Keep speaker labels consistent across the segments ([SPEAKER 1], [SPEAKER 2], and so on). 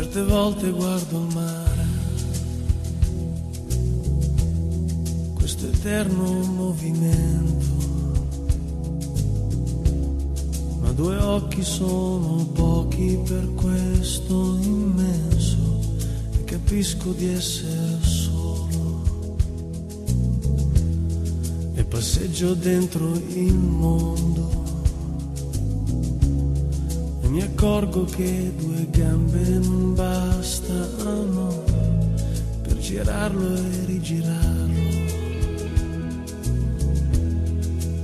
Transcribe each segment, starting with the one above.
[SPEAKER 1] Certe volte guardo il mare, questo eterno movimento, ma due occhi sono pochi per questo immenso. E capisco di essere solo. E passeggio dentro il mondo mi accorgo che due gambe non bastano per girarlo e rigirarlo.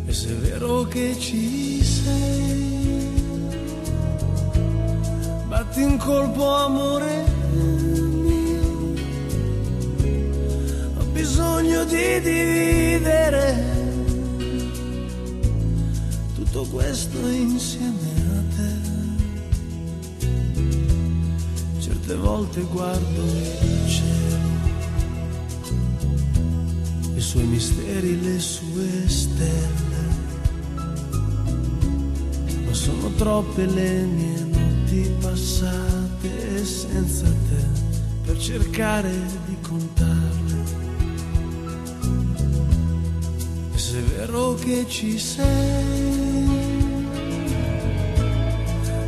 [SPEAKER 1] E se è vero che ci sei, batti in colpo amore mio, ho bisogno di dividere tutto questo insieme Certe volte guardo il cielo, i suoi misteri, le sue stelle, ma sono troppe le mie notti passate senza te per cercare di contarle. E se è vero che ci sei,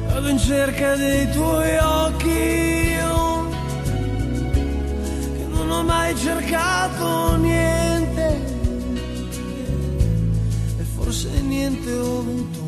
[SPEAKER 1] vado in cerca dei tuoi occhi mai cercato niente. E forse niente ho avuto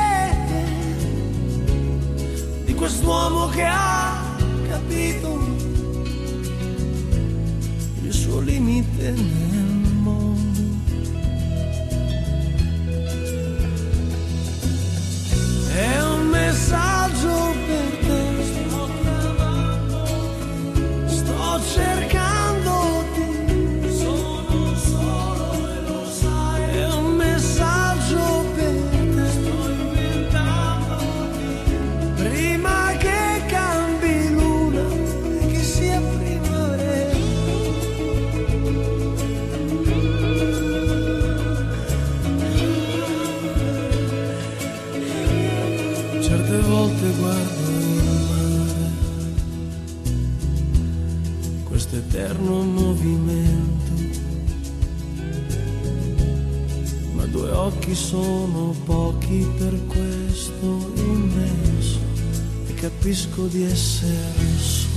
[SPEAKER 1] che ha capito il suo limite nel eterno movimento, ma due occhi sono pochi per questo immenso e capisco di essere solo.